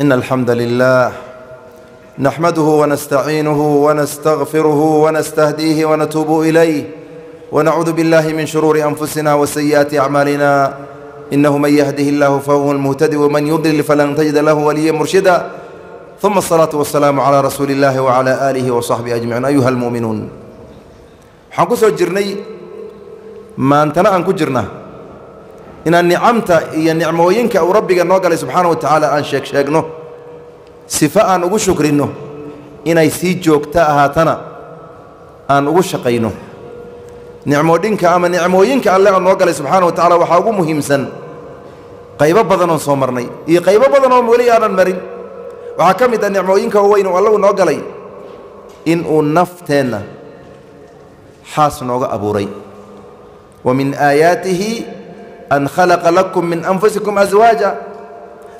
إن الحمد لله نحمده ونستعينه ونستغفره ونستهديه ونتوب إليه ونعوذ بالله من شرور أنفسنا وسيئات أعمالنا. إنه من يهده الله فهو المهتدي ومن يضلل فلن تجد له وليا مرشدا. ثم الصلاة والسلام على رسول الله وعلى آله وصحبه أجمعين. أيها المؤمنون. Soo jirnay maantana aan ku jirna. Inaan nicamta iyo nicmooyinka uu rabbiga noo galay subxaana wa tacaala aan sheeg sheegno sifo aan ugu shukrinno inay sii joogta ahaatana aan ugu shaqayno. Nicmoodhinka ama nicmooyinka alle oo noo galay subxaana wa tacala waxaa ugu muhiimsan qaybo badan oon soo marnay iyo qaybo badan oo weli aanan marin. Waxaa ka mid ah nicmooyinka oo weyn uu noo galay in uu nafteenna xaas nooga abuuray. Wa min aayaatihi an khalaqa lakum min anfusikum aswaaja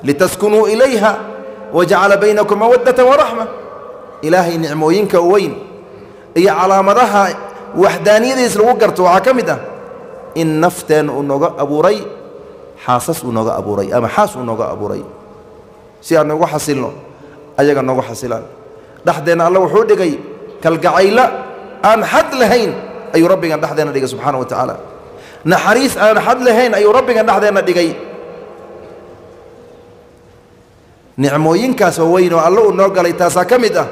litaskunuu ilayha wajacala baynakum mawaddatan waraxma ilaahay nicmooyinka weyn iyo calaamadaha waxdaaniyadiis lagu garto waxaa ka mid ah in nafteen uu nooga abuuray xaasas uu nooga abuuray ama xaas uu nooga abuuray si aan noogu xasilno ayaga noogu xasilaan dhexdeenna alle wuxuu dhigay kalgacayla aan xad lahayn ayuu rabbigan dhexdeenna dhigay subxaana wa naxariis aan xad lahayn ayuu rabbigan dhexdeenna dhigay. Nicmooyinkaas oo weyn oo alle uu noo galay taasaa ka mid ah.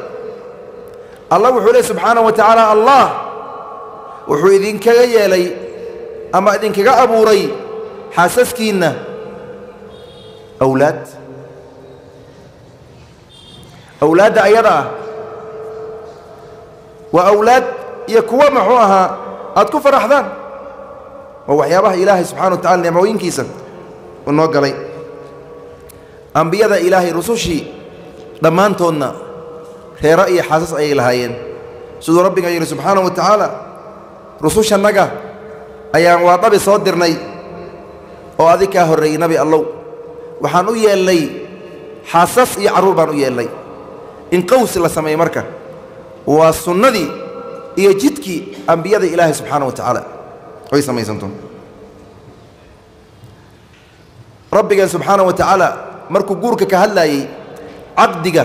Allah wuxuu leey subxaana wa tacaala allah wuxuu idinkaga yeelay ama idinkaga abuuray xaasaskiinna. Awlaad. Awlaadda ayada ah. Waa awlaad iyo kuwa muxuu ahaa aad ku faraxdaan waa waxyaabaha ilaahay subxana wa tacala nicmooyinkiisa uu noo galay. Ambiyada ilaahay rusushii dhammaantoodna reero iyo xaasas ayay lahaayeen. Siduu rabbiga yidhi subxaana wa tacaala rusushannaga ayaan waa dhabi soo dirnay oo adig kaa horreeyey nabi allow. Waxaan u yeelnay xaasas iyo carruur baan u yeelnay in qaws la sameeyey marka waa sunnadii iyo jidkii ambiyada ilaahay subxaana wa tacaala oy samaysanto rabbigan subxaana wa tacaala markuu guurka ka hadlaayey caqdiga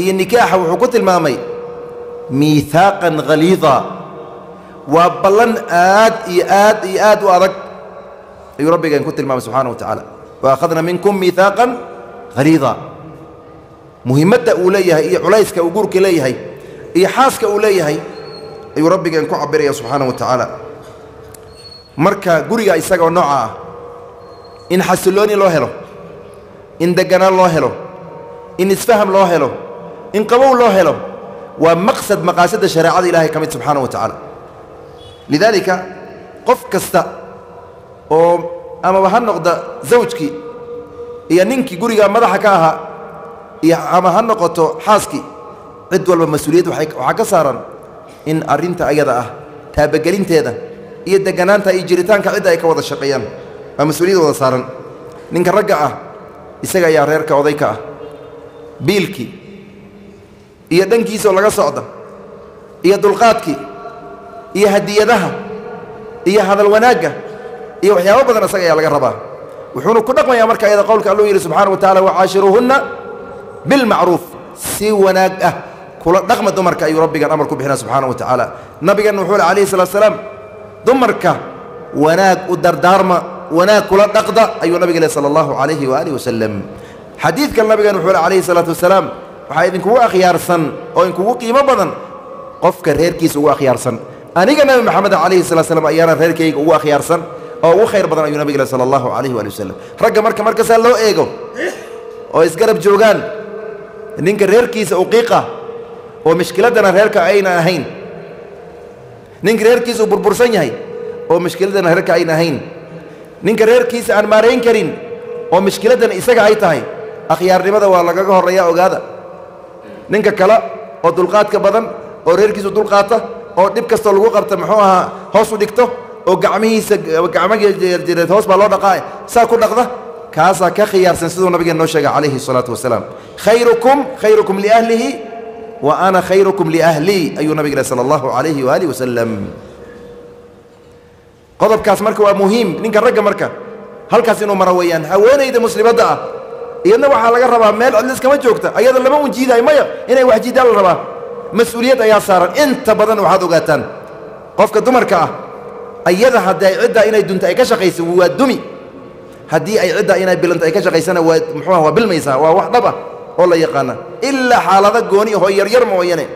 iyo nikaaxa wuxuu ku tilmaamay miihaaqan haliida waa ballan aad iyo aad iyo aad u adag ayuu rabbigan ku tilmaamay subxana wa tacaala wa akhadna minkum miihaaqan haliida muhimadda uu leeyahay iyo culayska uu guurka leeyahay iyo xaaska uu leeyahay ayuu rabbigeen ku cabiraya subxaana wa tacaala marka guriga isagaoo nooca ah in xasillooni loo helo in degganaan loo helo in isfaham loo helo in qabow loo helo waa maqsad maqaasidda shareecada ilahay ka mid subxaana wa tacaala. Lidaalika qof kasta oo amaba ha noqda zawjkii iyo ninkii guriga madaxa ka ahaa iyo ama ha noqoto xaaskii cid walba mas'uuliyad waxaa ka saaran in arrinta ayada ah taabagelinteeda iyo degganaanta iyo jiritaanka cidda ay ka wada shaqeeyaan. Waa mas'uuliyad wada saaran. Ninka ragga ah isaga ayaa reerka oday ka ah. Biilkii iyo dhankiisoo laga socda iyo dulqaadkii iyo hadiyadaha iyo hadal wanaagga iyo waxyaabo badan isaga ayaa laga rabaa. Wuxuuna ku dhaqmayaa marka ayada qowlka alluu yidhi subxana wa tacala wacaashiruuhunna bilmacruuf. Si wanaag ah kula dhaqma dumarka ayuu rabbigan amar ku bixina subxaana wa tacaala nabigan wuxuu le alayhi salatu salaam dumarka wanaag u dardaarma wanaag kula dhaqda ayuu nabiga leh sala allahu calayhi waaalih wasalam xadiidkan nabigan wuxuu le calayhi salaatu wasalaam waxaa idinkugu akhyaarsan oo idinkugu qiimo badan qofka reerkiisa ugu akhyaarsan. Aniga nebi maxamed calayhi salatu slam ayaana reerkayga ugu akhyaarsan oo ugu khayr badan ayuu nabiga leh sala allahu calayhi waali wasalam ragga marka markasaa loo eego oo isgarab joogaan ninka reerkiisa uqiiqa oo mishkiladdana reerka ayna ahayn ninka reerkiisa uu burbursan yahay oo mishkiladdana reerka ayna ahayn. Ninka reerkiisa aan maarayn karin oo mishkiladdana isaga ay tahay akhyaarnimada waa lagaga horreeyaa ogaada. Ninka kale oo dulqaadka badan oo reerkiisu dulqaata oo dhib kastoo lagu qabta muxuu ahaa hoos u dhigto oo gacmihiisa gacmajireed hoos baa loo dhaqaa saa ku dhaqda kaasaa ka khiyaarsan siduu nabigeen noo sheegay calayhi الsalaatu wasalaam. Khayrukum khayrukum liahlihi wa ana khayrukum liahlii ayuu nabig leh sala allahu calayhi waaalih wasalam qodobkaas marka waa muhiim ninka ragga marka. Halkaas inuu maro weeyaan haweenayda muslimadda ah. Iyadna waxaa laga rabaa meel cidlis kama joogta ayada lama un jiidaayo maya inay wax jiidaan la rabaa. Mas'uuliyad ayaa saaran inta badan waxaad ogaataan. Qofka dumarka ah ayada haddii ciddaa inay dunta ay ka shaqayso waa dumi. Haddii ay ciddaa inay bilanta ay ka shaqaysana waa muxuuha waa bilmaysaa waa wax dhab ah oo la yaqaana. Ilaa xaalado gooni ahoo yaryar mooyane.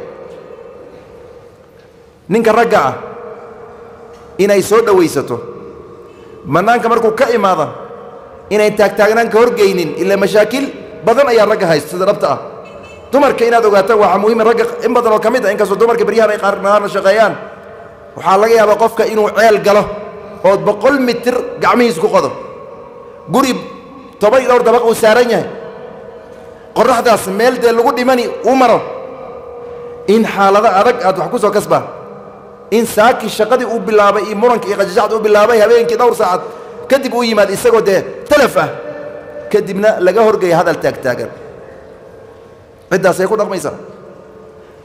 Ninka ragga ah inay soo dhowaysato bannaanka markuu ka imaada inay taagtaagnaan ka horgeynin ilaa mashaakil badan ayaa ragga haysta sida dhabta ah. Dumarka inaad ogaataan waxaa muhiima ragga in badan oo ka mid ah inkastoo dumarka beryahan ay qaarnahaarna shaqeeyaan. Waxaa laga yaabaa qofka inuu ceel galo ood boqol mitir gacmihiis ku qodo. Guri toban iyo dhowr dabaq uu saaran yahay. Qorraxdaas meel dee lagu dhimani uu maro. In xaalado adag aad wax ku soo kasbaa in saakii shaqadii uu bilaabay iyo muranka iyo qajajacda u bilaabay habeenkii dhowr saacad kadib uu yimaad isagoo dee talaf ah kadibna laga horgeeya hadal taagtaagan. Ciddaasay ku dhaqmaysaa?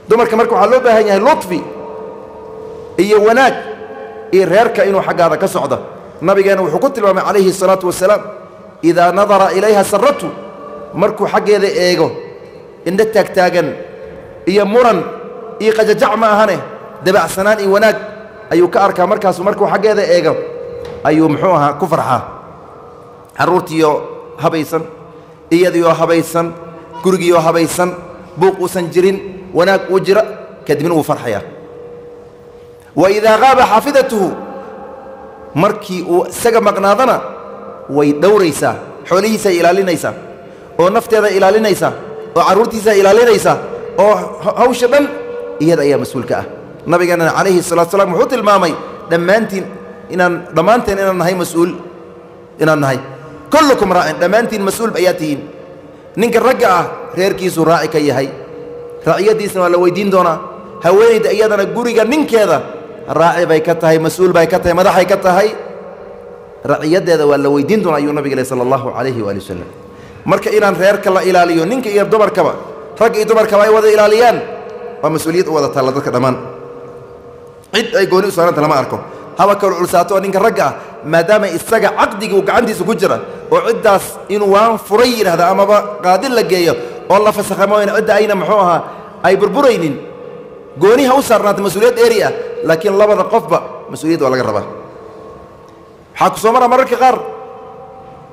Dumarka marka waxaa loo baahan yahay lutfi iyo wanaag iyo reerka inuu xaggaada ka socdo. Nabigeenna wuxuu ku tilmaamay calayhi الsalaatu wasalaam idaa nadara ilayha saratu markuu xaggeeda eego indho taagtaagan iyo muran iyo qajajac ma ahane dabacsanaan iyo wanaag ayuu ka arkaa. Markaasu markuu xaggeeda eego ayuu muxuu ahaa ku farxaa carruurtiioo habaysan iyadiioo habaysan gurigiioo habaysan buuq uusan jirin wanaag uu jira kadibna wuu farxayaa. Wa idaa qaaba xaafidatuhu markii uu isaga maqnaadana way dhowraysaa xoolihiisay ilaalinaysaa oo nafteeda ilaalinaysaa oo carruurtiisa ilaalinaysaa oo hawsha dhan iyada ayaa mas'uulka ah nabigeennana calayhi salatu slam wuxuu tilmaamay dhammaantiin inaan dhammaanteen inaan nahay mas'uul inaan nahay. Kullukum raacin dhammaantiin mas'uul ayaa tihiin. Ninka ragga ah reerkiisuu raaci ka yahay. Raaciyaddiisna waa la weyddiin doonaa. Haweenayda iyadana guriga ninkeeda raaci bay ka tahay mas'uul bay ka tahay madaxay ka tahay. Raciyaddeeda waa la weyddiin doonaa ayuu nabig leh sala allahu calayhi waali wasalam marka inaan reerka la ilaaliyo ninka iyo dumarkaba ragga iyo dumarkaba ay wada ilaaliyaan waa mas'uuliyad u wada taalla dadka dhammaan cid ay gooni u saaranta lama arko. Haba kalo culsaato oo ninka ragga ah maadaama isaga caqdigii uu gacantiisa ku jira oo ciddaas inuu waan furay yidhahda amaba qaadin la geeyo oo la fasakha mooyane cidda ayna muxuu ahaa ay burburaynin. Gooniha u saarnaata mas'uuliyad eeri ah laakiin labada qofba mas'uuliyad waa laga rabaa. Waxaa ku soo mara mararka qaar.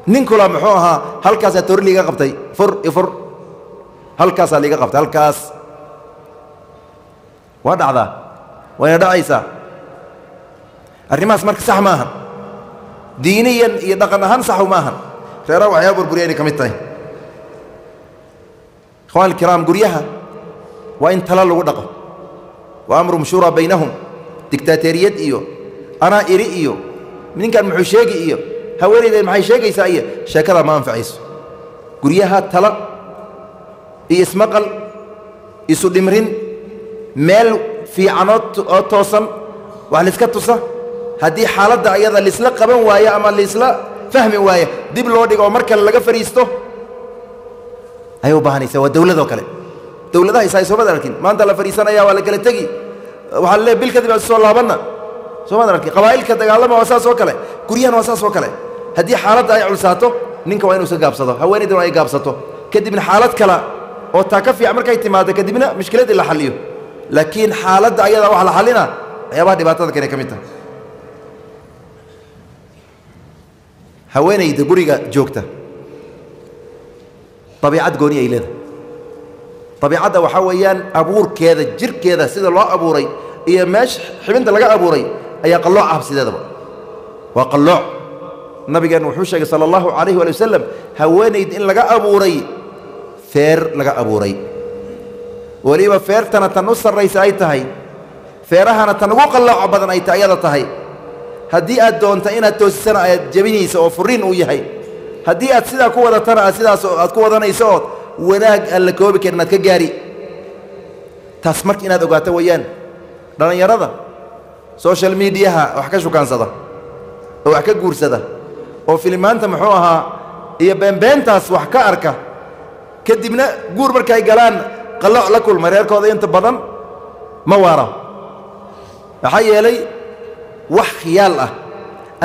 Ninkula muxuu ahaa halkaasaa tori liiga qabtay. Fur ifur halkaasaa liiga qabtay. Halkaas. Waa dhacdaa wayna dhacaysaa. Arrimahaas marka sax maahan diiniyan iyo dhaqan ahaan saxu maahan reeraha waxyaaba burburiya inay ka mid tahay. Ikhwaan alkiraam guryaha waa in tala lagu dhaqo. Wa amrum shuuraa baynahum digtaateeriyad iyo anaa iri iyo ninkan muxuu sheegi iyo haweenayda maxay sheegaysaa iyo sheekadaa ma anfacayso guryaha tala iyo ismaqal isu dhimrin meel fiicanoo oo toosan. Wax laiska tusa. Haddii xaaladda ayada laisla qaban waayo ama laisla fahmi waayo dib loo dhigo oo mar kale laga fadhiisto ayay u baahanaysaa waa dawladoo kale. Dawladaha is soomad arkin. Maanta la fadhiisanaya waa la kala tegi. Waxaa la leeay bil kadib soo laabanna. Soomad arkin. Qabaa'ilka dagaalama waa saas oo kale. Guryahan waa saas oo kale. Haddii xaaladda ay culsaato ninka waa inuu iska gaabsado. Haweenayduna ay gaabsato. Kadibna xaalad kale oo taa ka fiican markay timaado kadibna mushkiladdii la xalliyo laakiin xaaladda ayada wax la xallina waxyaabaha dhibaatada kene ka mid tahay. Haweenayda guriga joogta. Dabiicad gooni ay leedahay. Dabiicadda waxaa weeyaan abuurkeeda jirkeeda sida loo abuuray iyo meesha xibinta laga abuuray ayaa qallooc ah sideedaba. Waa qallooc nabigeenna wuxuu sheegay sala allahu calayhi waali wasalam haweenayd in laga abuuray feer laga abuuray weliba feertana tan u sarraysa ay tahay feerahana tan ugu qallooco badan ay ayada tahay. Haddii aad doonta inaad toosisana aad jebinaysa oo furiin uu yahay. Haddii aad sidaa ku wadatana aad sidaas aad ku wadanayso ood wanaag aan la koobi karin aad ka gaari. Taas marka inaad ogaato weeyaan dhallinyarada social mediaha wax ka shukaansada oo wax ka guursada oo filimaanta muxuu ahaa iyo beenbeentaas wax ka arka kadibna guur markay galaan qallooc la kulma reerkooda inta badan ma waara. Maxaa yeelay wax khiyaal ah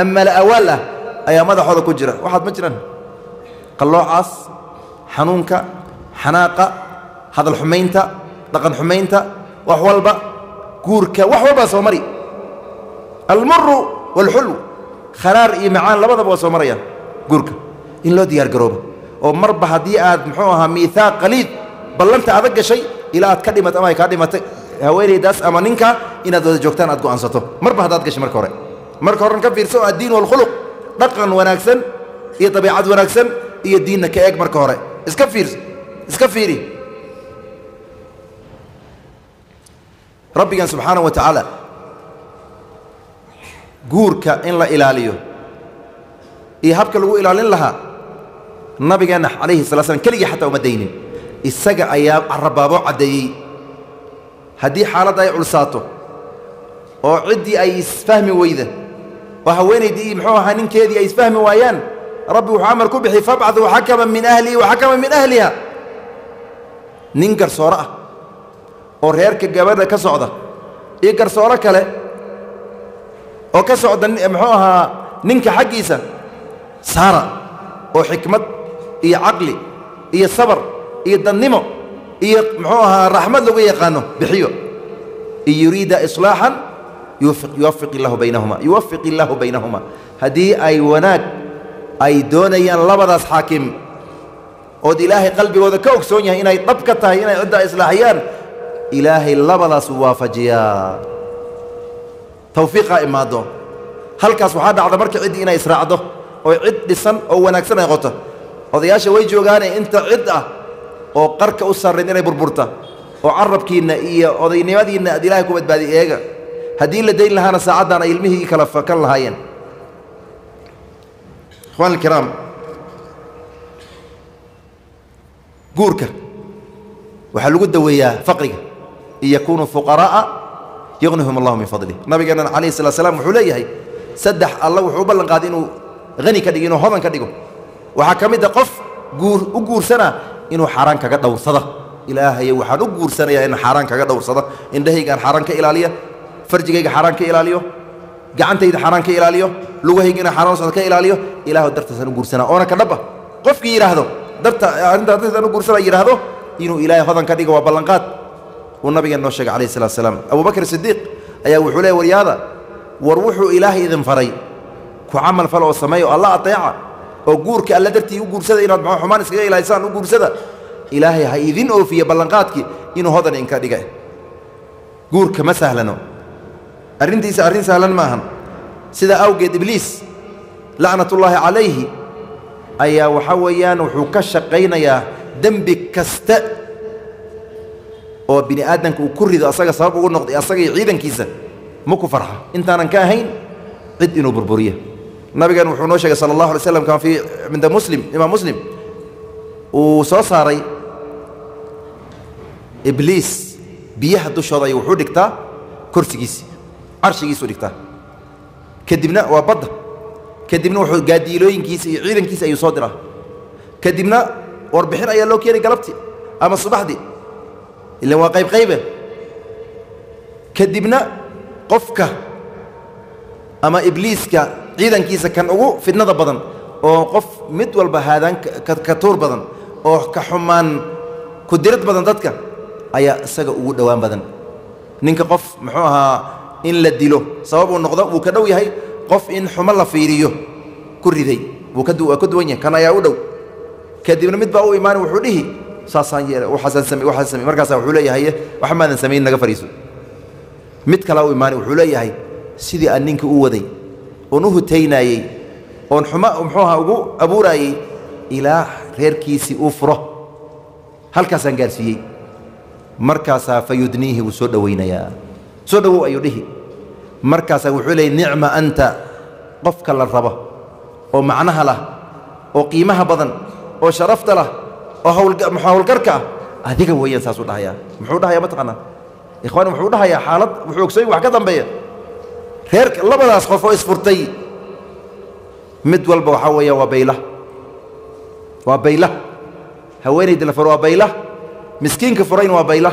ama awaal ah ayaa madaxooda ku jira. Waxaad ma jiraan? Qalloocaas xanuunka xanaaqa hadal xumaynta dhaqan xumaynta wax walba guurka wax walbaa soo mari. Almuru waalxulw kharaar iyo macaan labadaba waa soo marayaan guurka. In loo diyaar garoobo. Oo marba haddii aad muxuu ahaa miihaaq qaliid ballanta adag gashay ilaa aad ka dhimato ama ay kaa dhimatay haweenaydaas ama ninka inaad wada joogtaan aad go'aansato. Marba haddaad gashay marka hore. Marka horen ka fiirso addiin walkhuluq dhaqan wanaagsan iyo dabiicad wanaagsan iyo diinna ka eeg marka hore. Iska fiir iska fiiri. Rabbigan subxaana wa tacaala guurka in la ilaaliyo iyo habka lagu ilaalin lahaa nabigeenna calayhi sala slam keligii xataa uma daynin isaga ayaa carabaabo caddeeyey haddii xaaladda ay culsaato oo ciddii ay isfahmi weyda oo haweenaydii muxuu ahaa ninkeedii ay isfahmi waayaan rabbi wuxuu amar ku bixi fabcaduu xakaman min ahlihi wa xakaman min ahliha. Nin garsoore ah oo reerka gabadha ka socda iyo garsooro kale oo ka socda muxuu ahaa ninka xaggiisa saara oo xikmad iyo caqli iyo sabar iyo dadnimo iyo muxuu ahaa raxmad lagu yaqaano bixiyo. In yuriida islaaxan yuwafiq illaahu baynahuma yuwafiq illaahu baynahuma. Haddii ay wanaag ay doonayaan labadaas xaakim ood ilaahay qalbigooda ka ogsoon yahay inay dhab ka tahay inay cidda islaaxiyaan ilaahay labadaas uu waafajiyaa. Tawfiiqaa imaado. Halkaas waxaa dhacda marka ciddii inay israacdo oo cid dhisan oo wanaagsan ay qoto. Odayaasha way joogaane inta cid ah oo qarka u sarrayn inay burburta oo carabkiinna iyo odaynimadiinna aad ilaahay ku badbaadiy eega. Haddii la dayn lahaana saacaddan ay ilmihii kala fakan lahaayeen. Ikhwaan alkiraam guurka waxaa lagu daweeyaa faqriga in yakunuu fuqaraa'a yughnihum allahu min fadlih nabigeennan calayhi salaa slam wuxuu leeyahay saddex alla wuxuu u ballan inuu hani ka dhigo inuu hodan ka dhigo. Waxaa ka mid a qof guur u guursanaa inuu xaaraan kaga dhowrsada. Ilaahaye waxaan u guursanayaa in xaaraan kaga dhowrsada. Indhahaygaan xaaraan ka ilaaliya? Farjigayga xaaraan ka ilaaliyo? Gacantayda xaaraan ka ilaaliyo? Lugahayga inaan xaaraan socdo ka ilaaliyo? Ilaahu dartaasaan u guursanaa. Oona ka dhaba qofkii yidhaahdo darta arrintaa dartaasaan u guursanaa yidhaahdo inuu ilaahay hodan ka dhigo waa ballanqaad. Uu nabigeen noo sheegay calayhi salatu wasalaam abubakr sidiiq ayaa wuxuu leeya waryaada war wuxuu ilaahay idin faray. Ku camal fal oo sameeya oo alla ateeca oo guurka alla dartii u guursada inaad maxaa xumaan iskaga ilaalisaan u guursada ilaahay ha idin oofiye ballanqaadkii inuu hodan inka dhiga guurka ma sahlano. Arrintiisa arrin sahlan ma ahan. Sidaa awgeed ibliis lacnatullaahi calayhi ayaa waxaa weeyaan wuxuu ka shaqaynayaa dembi kasta oo bini aadamka uu ku rido asaga sabab ugu noqday asaga iyo ciidankiisa. Ma ku farxa. Intaanan ka ahayn cid inuu burburiyo nabigan wuxuu noo sheegay sala allahu alay slam kama fii cinda muslim imaam muslim. Uu soo saaray ibliis. Biyaha dushooda ayuu wuxuu dhigtaa korsigiisi carshigiisuu dhigtaa. Kadibna waa badda kadibna wuxuu gaadiilooyinkiisa iyo ciidankiisa ayuu soo diraa. Kadibna warbixin ayaa loo keenay galabtii ama subaxdii. Ilan waa qayb qaybe. Kadibna qofka ama ibliiska ciidankiisa kan ugu fidnada badan oo qof mid walba haadaan ka tuur badan oo ka xumaan ku dirad badan dadka ayaa isaga ugu dhowaan badan. Ninka qof muxuu ahaa in la dilo sabab uu noqdo wuu ka dhow yahay qof in xumo la fiiriyo ku riday wuu ka duwan yahay kan ayaa u dhow. Kadibna mid baa u imaanay wuxuu dhihi saasaan yeelay waxaasaan samey waxaasaan samey markaasaa wuxuu leeyahay wax maadan samayn naga fadhiiso. Mid kalaa u imaanay wuxuu leeyahay sidii aan ninka u waday oon u hutaynaayey oon xumo muxuu ahaa ugu abuuraayey ilaa reerkiisii uu furo. Halkaasaan gaarsiiyey. Markaasaa fa yudniihi wuu soo dhowaynayaa soo dhowow ayuu dhihi. Markaasaa wuxuu leeyay nicma anta qofka la rabo oo macnaha lah oo qiimaha badan oo sharafta lah oo hawlgarka ah. Adiga weeyaan saasuu dhahayaa. Muxuu dhahayaa mataqaanaa ikhwaani wuxuu dhahayaa xaalad wuxuu ogsoy wax ka dambeeya reerka labadaas qof oo isfurtay mid walba waxaa weeyaan waa bayla. Waa bayla. Haweenayda la furo waa bayla. Miskiinka furayn waa bayla.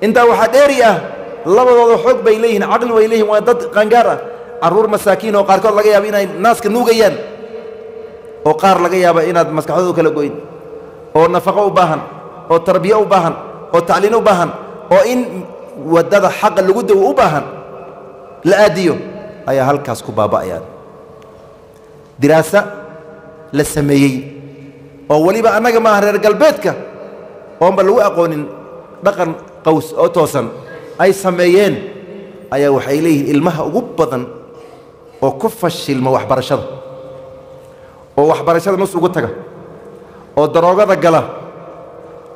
Intaa waxaa dheeri ah labadooda xoog bay leeyihiin caqli bay leeyihiin waa dad qaangaar ah. Carruur masaakiin oo qaarkood laga yaaba inay naaska nuugayaan. Oo qaar laga yaaba inaad maskaxdoodu kala goyn. Oo nafaqo u baahan oo tarbiye u baahan oo tacliin u baahan oo in waddada xaqa lagu dawo u baahan la aadiyo ayaa halkaas ku baaba'ayaan. Diraasa la sameeyey oo weliba annaga maaha reer galbeedka oonba lagu aqoonin dhaqan qaws oo toosan ay sameeyeen ayaa waxay leeyihiin ilmaha ugu badan oo ku fashilma waxbarashada. Oo waxbarashada nus ugu taga. Oo daroogada gala.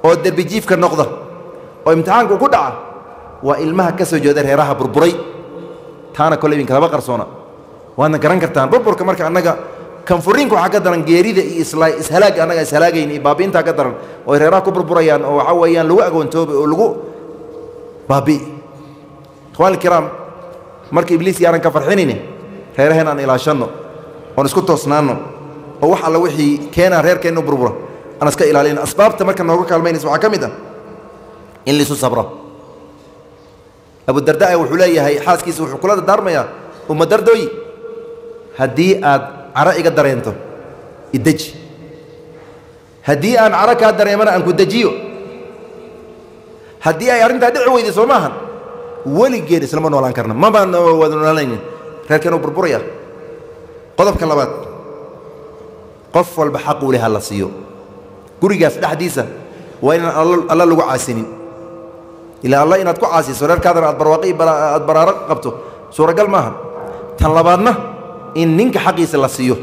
Oo derbijiifka noqda. Oo imtixaanku ku dhaca. Waa ilmaha ka soo jeeda reeraha burburay taana kole idinka lama qarsoona. Waadna garan kartaan. Burburka marka annaga kanfuriinka waxaa ka daran geerida iyo ishalaagga annaga ishalaagayn iyo baabi'intaa ka daran oo reeraha ku burburayaan oo waxaa weeyaan lagu agoontoobay oo lagu baabi'i. Ikhwaan alkiraam marka ibliis yaanan ka farxinayni reeraheen aan ilaashanno oon isku toosnaanno oo wax alla wixii keenaa reerkeennu burbura aan iska ilaalina asbaabta marka nooga kaalmaynaysa waxaa ka mid ah in laisu sabro abudardaa wuxuu leeyahay xaaskiisa wuxuu kula dardaarmayaa uma dardooyi haddii aad caro iga dareento ideji haddii aan caro kaa dareemana aan ku dejiyo. Haddii ay arrintaa dhici weyday soo maahan. Weligeen islama noolaan karna. Mabaan wada noolanaynin reerkeen uu burburaya. Qodobka labaad. Qof walba xaquu leh ha la siiyo. Gurigaas dhexdiisa waa inaan alla lagu caasinin ilaa alla inaad ku caasiso reerkaadana aad barwaaqi aad baraaro qabto suuragal maaha tan labaadna in ninka xaqiisa la siiyo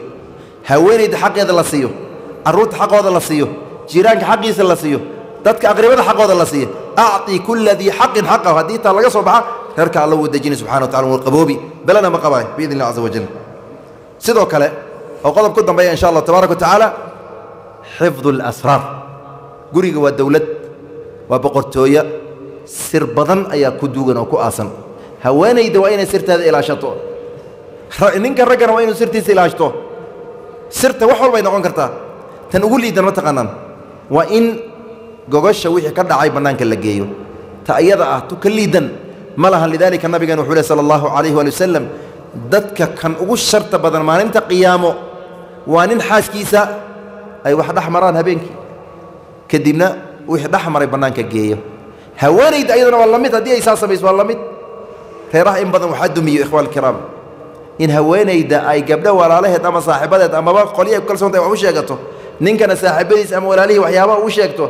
haweenayda xaqeeda la siiyo carruurta xaqooda la siiyo jiraanka xaqiisa la siiyo dadka aqribada xaqooda la siiyo acطi kula dii xaqin xaqahu haddii taa laga soo baxa reerka alla wuu dejinay subxana wa tacala wuu qaboobi belena ma qabaayo biidn illah caza wajal sidoo kale oo qodob ku dambeeya insha allah tabaaraka wa tacaala xifdu اlasraar guriga waa dowlad waa boqortooye sir badan ayaa ku duugan oo ku aasan. Haweenayda waa inay sirteeda ilaashato. Ninka raggana waa inuu sirtiisa ilaashto. Sirta wax walbay noqon kartaa. Tan ugu liidan ma taqaanaan. Waa in gogosha wixii ka dhacay bannaanka la geeyo. Ta iyada ah tu ka liidan. Ma lahan lidaalika nabigan wuxuu leh sala allahu calayhi waali wasalam dadka kan ugu sharta badan maalinta qiyaamo waa nin xaaskiisa ay wax dhex maraan habeenkii. Kadibna wixii dhex maray bannaanka geeyo haweenayda ayadana waa la mid haddii ay saa samayso waa la mid reeraha in badan waxaa dumiyo ikhwaan alkiraam in haweenayda ay gabdho walaalaheed ama saaxiibadeed amaba qolyahay ku kalsoontahay wax u sheegato ninkana saaxiibadiis ama walaalihii waxyaabaha u sheegto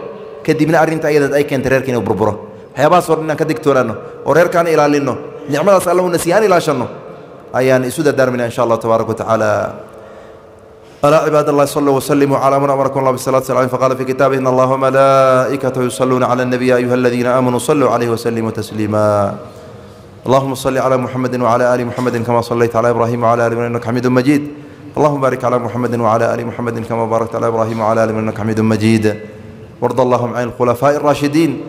kadibna arrinta ayadeed ay keentay reerka inuu burburo. Waxyaabahaas hor inaan ka digtoonaanno oo reerkaan ilaalinno nicmadaas alla una ilaashanno ayaan isu dardaarmayna insha allah tabaaraka wa tacaala ألا عباد الله صلوا وسلموا على من أمركم الله بالصلاة والسلام. فقال في كتابه إن الله وملائكته يصلون على النبي أيها الذين آمنوا صلوا عليه وسلموا تسليما. اللهم صل على محمد وعلى آل محمد كما صليت على إبراهيم وعلى آل إنك حميد مجيد. اللهم بارك على محمد وعلى آل محمد كما باركت على إبراهيم وعلى آل إنك حميد مجيد. وارض اللهم عن الخلفاء الراشدين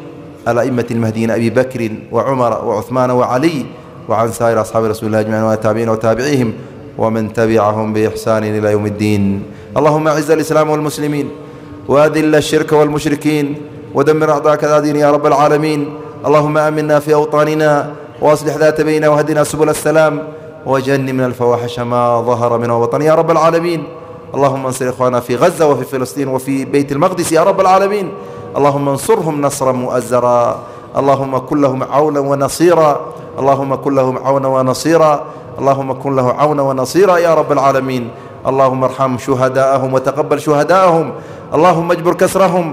الأئمة المهديين أبي بكر وعمر وعثمان وعلي وعن سائر أصحاب رسول الله أجمعين والتابعين وتابعيهم. ومن تبعهم بإحسان إلى يوم الدين. اللهم أعز الإسلام والمسلمين وأذل الشرك والمشركين ودمر أعداءك الدين يا رب العالمين. اللهم آمنا في أوطاننا وأصلح ذات بيننا وهدنا سبل السلام. وجن من الفواحش ما ظهر منه وطن يا رب العالمين. اللهم انصر إخوانا في غزة وفي فلسطين وفي بيت المقدس يا رب العالمين. اللهم انصرهم نصرا مؤزرا. اللهم كن لهم عونا ونصيرا. اللهم كن لهم عونا ونصيرا. اللهم كن له عونا ونصيرا يا رب العالمين. اللهم ارحم شهداءهم وتقبل شهداءهم. اللهم اجبر كسرهم.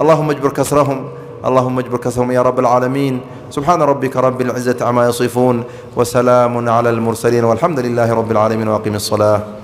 اللهم اجبر كسرهم. اللهم اجبر كسرهم يا رب العالمين. سبحان ربك رب العزة عما يصفون وسلام على المرسلين والحمد لله رب العالمين واقم الصلاة.